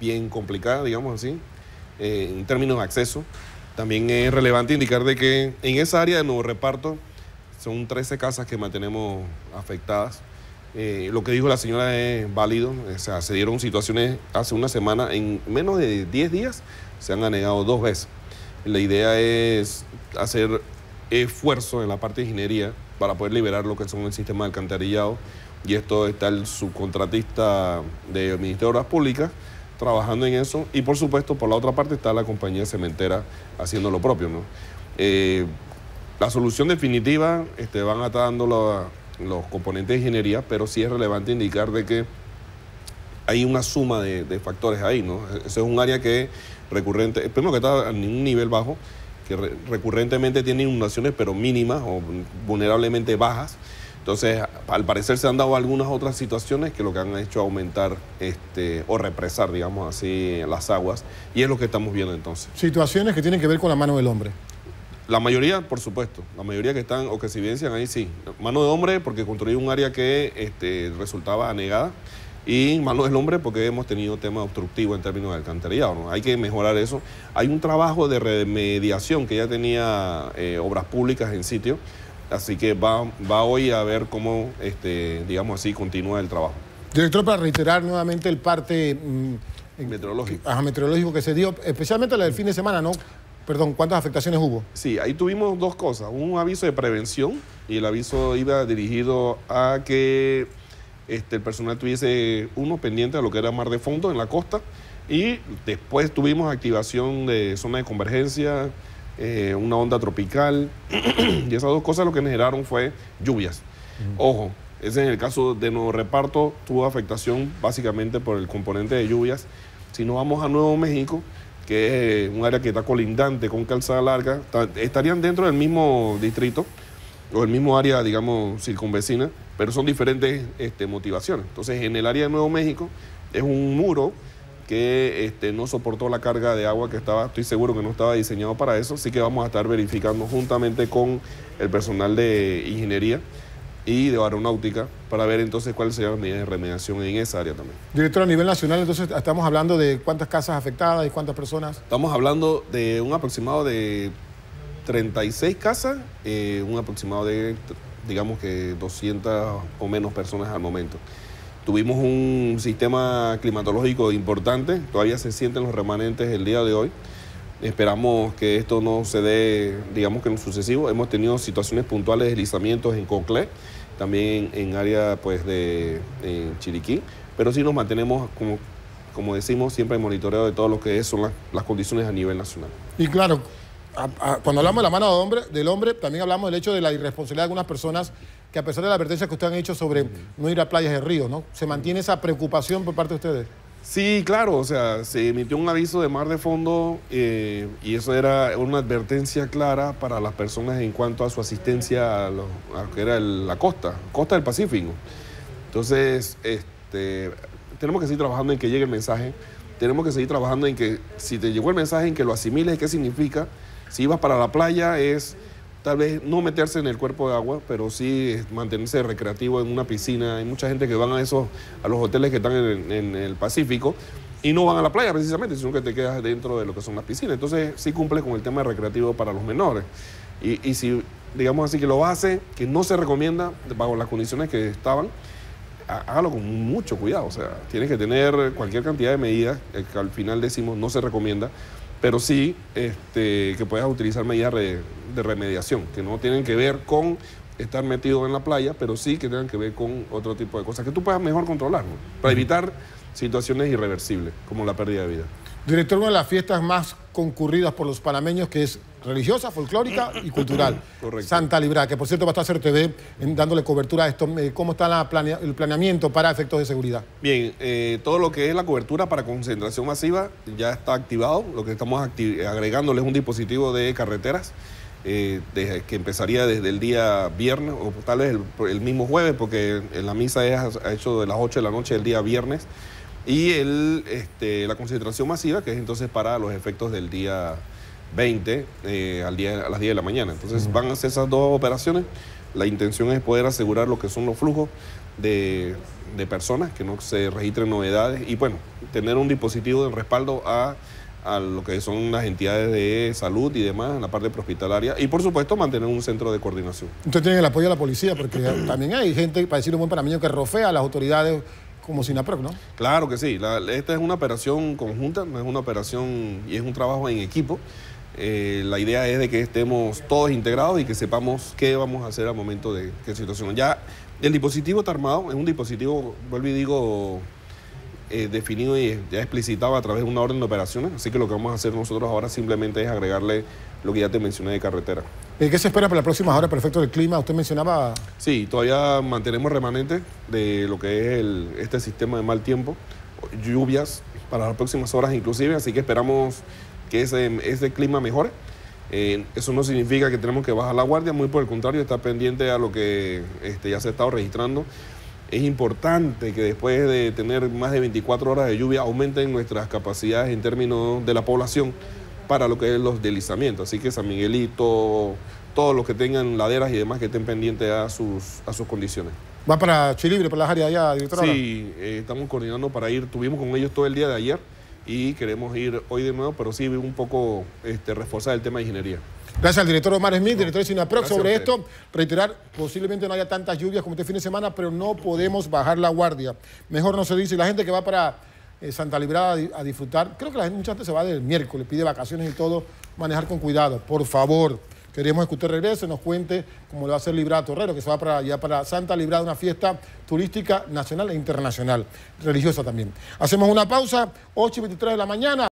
bien complicada, digamos así, eh, en términos de acceso. También es relevante indicar de que en esa área de nuevo reparto son 13 casas que mantenemos afectadas. Eh, lo que dijo la señora es válido, o sea, se dieron situaciones hace una semana, en menos de 10 días se han anegado dos veces. La idea es hacer esfuerzo en la parte de ingeniería para poder liberar lo que son el sistema de alcantarillado y esto está el subcontratista del Ministerio de Obras Públicas trabajando en eso y por supuesto por la otra parte está la compañía cementera haciendo lo propio. ¿no? Eh, la solución definitiva este, van a estar los componentes de ingeniería, pero sí es relevante indicar de que hay una suma de, factores ahí, ¿no? Ese es un área que recurrente, primero que está a un nivel bajo, que recurrentemente tiene inundaciones pero mínimas o vulnerablemente bajas. Entonces, al parecer se han dado algunas otras situaciones que lo que han hecho aumentar este, o represar, digamos así, las aguas. Y es lo que estamos viendo entonces. Situaciones que tienen que ver con la mano del hombre. La mayoría, por supuesto. La mayoría que están o que se evidencian ahí, sí. Mano de hombre porque construyó un área que este, resultaba anegada. Y mano del hombre porque hemos tenido tema obstructivo en términos de alcantarillado. ¿no? Hay que mejorar eso. Hay un trabajo de remediación que ya tenía eh, obras públicas en sitio Así que va, va hoy a ver cómo, este, digamos así, continúa el trabajo. Director, para reiterar nuevamente el parte mm, meteorológico. Ajá, meteorológico que se dio, especialmente la del fin de semana, ¿no? Perdón, ¿cuántas afectaciones hubo? Sí, ahí tuvimos dos cosas. Un aviso de prevención y el aviso iba dirigido a que este, el personal tuviese uno pendiente a lo que era mar de fondo en la costa. Y después tuvimos activación de zona de convergencia, eh, una onda tropical, y esas dos cosas lo que generaron fue lluvias. Ojo, ese en el caso de Nuevo Reparto. Tuvo afectación básicamente por el componente de lluvias. Si nos vamos a Nuevo México, que es un área que está colindante con calzada larga, estarían dentro del mismo distrito o el mismo área, digamos, circunvecina, pero son diferentes este, motivaciones. Entonces, en el área de Nuevo México es un muro que este, no soportó la carga de agua que estaba, estoy seguro que no estaba diseñado para eso, así que vamos a estar verificando juntamente con el personal de ingeniería y de aeronáutica para ver entonces cuáles serían las medidas de remediación en esa área también. Director, a nivel nacional, entonces estamos hablando de cuántas casas afectadas y cuántas personas. Estamos hablando de un aproximado de 36 casas, eh, un aproximado de, digamos que 200 o menos personas al momento. Tuvimos un sistema climatológico importante, todavía se sienten los remanentes el día de hoy. Esperamos que esto no se dé, digamos que en lo sucesivo. Hemos tenido situaciones puntuales de deslizamientos en Conclé, también en área pues, de Chiriquí, pero sí nos mantenemos, como, como decimos, siempre en monitoreo de todo lo que son las, las condiciones a nivel nacional. Y claro, cuando hablamos de la mano del hombre, también hablamos del hecho de la irresponsabilidad de algunas personas que a pesar de la advertencia que ustedes han hecho sobre no ir a playas de río, ¿no? ¿Se mantiene esa preocupación por parte de ustedes? Sí, claro, o sea, se emitió un aviso de mar de fondo eh, y eso era una advertencia clara para las personas en cuanto a su asistencia a lo, que era la costa, costa del Pacífico. Entonces, este, tenemos que seguir trabajando en que llegue el mensaje, tenemos que seguir trabajando en que si te llegó el mensaje, en que lo asimiles, qué significa, si ibas para la playa es tal vez no meterse en el cuerpo de agua, pero sí mantenerse recreativo en una piscina. Hay mucha gente que van a esos, a los hoteles que están en, el Pacífico y no van a la playa precisamente, sino que te quedas dentro de lo que son las piscinas. Entonces sí cumple con el tema recreativo para los menores. Y, si, digamos así, que lo hace, que no se recomienda bajo las condiciones que estaban, hágalo con mucho cuidado. O sea, tienes que tener cualquier cantidad de medidas, que al final decimos no se recomienda, pero sí este, que puedas utilizar medidas de, remediación, que no tienen que ver con estar metido en la playa, pero sí que tengan que ver con otro tipo de cosas que tú puedas mejor controlar, para evitar situaciones irreversibles, como la pérdida de vida. Director, una de las fiestas más concurridas por los panameños, que es religiosa, folclórica y cultural. Santa Libra, que por cierto va a estar TV dándole cobertura a esto. Eh, ¿Cómo está el planeamiento para efectos de seguridad? Bien, eh, todo lo que es la cobertura para concentración masiva ya está activado. Lo que estamos agregándole es un dispositivo de carreteras. Eh, que empezaría desde el día viernes o tal vez el, mismo jueves, porque la misa es hecho de las 8 de la noche del día viernes y el, este, la concentración masiva, que es entonces para los efectos del día 20 eh, al día, a las 10 de la mañana. Entonces van a hacer esas dos operaciones. La intención es poder asegurar lo que son los flujos de, personas, que no se registren novedades y bueno, tener un dispositivo de respaldo a, a lo que son las entidades de salud y demás en la parte prehospitalaria y por supuesto mantener un centro de coordinación. Usted tiene el apoyo de la policía porque también hay gente, para decir un buen panameño, que rofea a las autoridades como SINAPROC, ¿no? Claro que sí. esta es una operación conjunta, no es una operación y es un trabajo en equipo. Eh, la idea es de que estemos todos integrados y que sepamos qué vamos a hacer al momento de qué situación. Ya el dispositivo está armado, es un dispositivo, vuelvo y digo, eh, definido y ya explicitado a través de una orden de operaciones, así que lo que vamos a hacer nosotros ahora simplemente es agregarle lo que ya te mencioné de carretera. ¿Qué se espera para las próximas horas por efecto del clima? Usted mencionaba... Sí, todavía mantenemos remanentes de lo que es este sistema de mal tiempo, lluvias para las próximas horas inclusive, así que esperamos que ese, ese clima mejore. Eh, eso no significa que tenemos que bajar la guardia, muy por el contrario, está pendiente a lo que este, ya se ha estado registrando. Es importante que después de tener más de 24 horas de lluvia aumenten nuestras capacidades en términos de la población para lo que es los deslizamientos. Así que San Miguelito, todos los que tengan laderas y demás que estén pendientes a sus, a sus condiciones. ¿Va para Chilibre, para las áreas allá, directora? Sí, eh, estamos coordinando para ir, tuvimos con ellos todo el día de ayer y queremos ir hoy de nuevo, pero sí un poco este, reforzar el tema de ingeniería. Gracias al director Omar Smith, director de Sinaproc, sobre esto. Reiterar, posiblemente no haya tantas lluvias como este fin de semana, pero no podemos bajar la guardia. Mejor no se dice. La gente que va para eh, Santa Librada a, disfrutar, creo que la gente mucha gente se va del miércoles, pide vacaciones y todo, manejar con cuidado, por favor. Queremos que usted regrese, nos cuente cómo le va a hacer Librada Torrero, que se va para allá para Santa Librada, una fiesta turística nacional e internacional, religiosa también. Hacemos una pausa, 8 y 23 de la mañana.